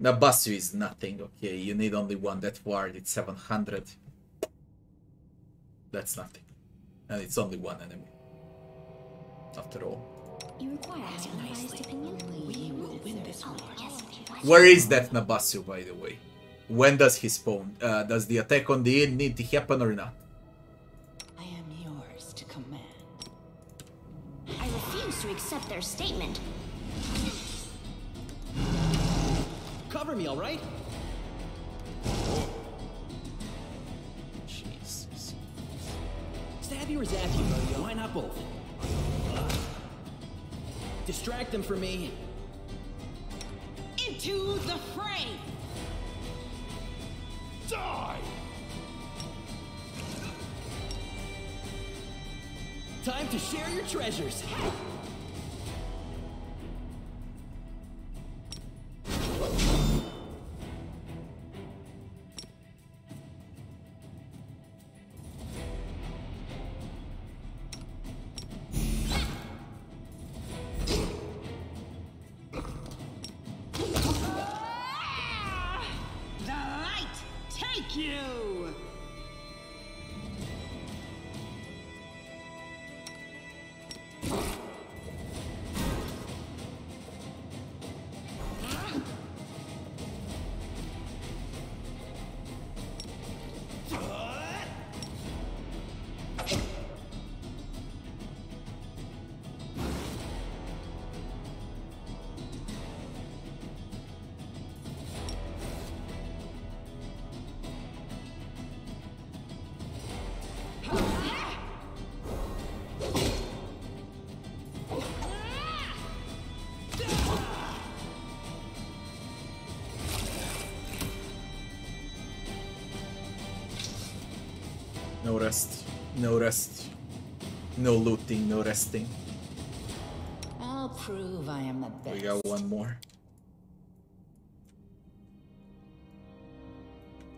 Nabasu is nothing, okay, you need only one that ward, it's 700. That's nothing. And it's only one enemy. After all. You require an? We will win this one. Where is that Nabasu, by the way? When does he spawn? Uh, does the attack on the inn need to happen or not? I am yours to command. I refuse to accept their statement. Cover me, all right? Jesus. Stab you or zap you, why not both? Distract them for me. Into the fray! Die! Time to share your treasures. Take No rest. No rest. No looting, no resting. I'll prove I am the best. We got one more.